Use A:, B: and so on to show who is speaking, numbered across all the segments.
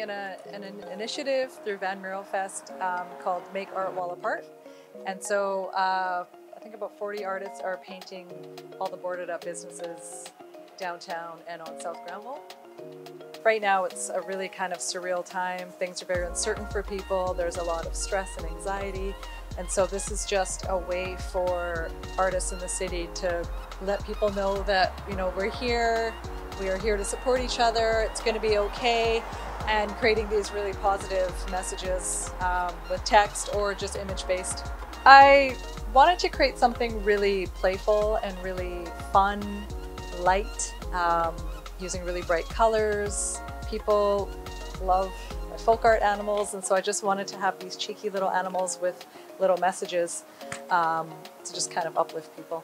A: an, an initiative through Van Mural Fest um, called Make Art While Apart. And so uh, I think about 40 artists are painting all the boarded up businesses downtown and on South Granville. Right now it's a really kind of surreal time. Things are very uncertain for people. There's a lot of stress and anxiety. And so this is just a way for artists in the city to let people know that, you know, we're here, we are here to support each other, it's going to be okay, and creating these really positive messages um, with text or just image based. I wanted to create something really playful and really fun, light, um, using really bright colors. People love folk art animals, and so I just wanted to have these cheeky little animals with little messages um, to just kind of uplift people.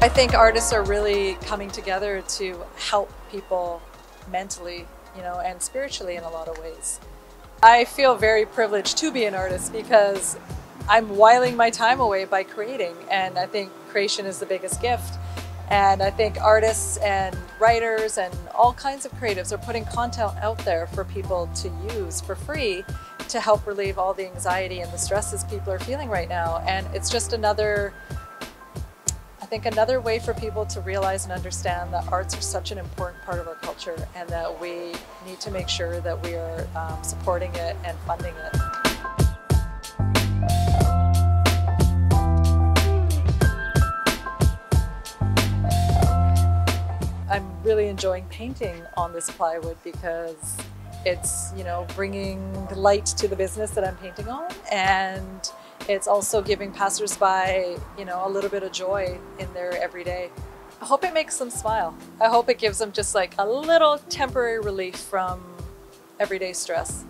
A: I think artists are really coming together to help people mentally, you know, and spiritually in a lot of ways. I feel very privileged to be an artist because I'm whiling my time away by creating, and I think creation is the biggest gift. And I think artists and writers and all kinds of creatives are putting content out there for people to use for free to help relieve all the anxiety and the stresses people are feeling right now. And it's just another think another way for people to realize and understand that arts are such an important part of our culture and that we need to make sure that we are um, supporting it and funding it. I'm really enjoying painting on this plywood because it's, you know, bringing light to the business that I'm painting on and it's also giving passersby, you know, a little bit of joy in their everyday. I hope it makes them smile. I hope it gives them just like a little temporary relief from everyday stress.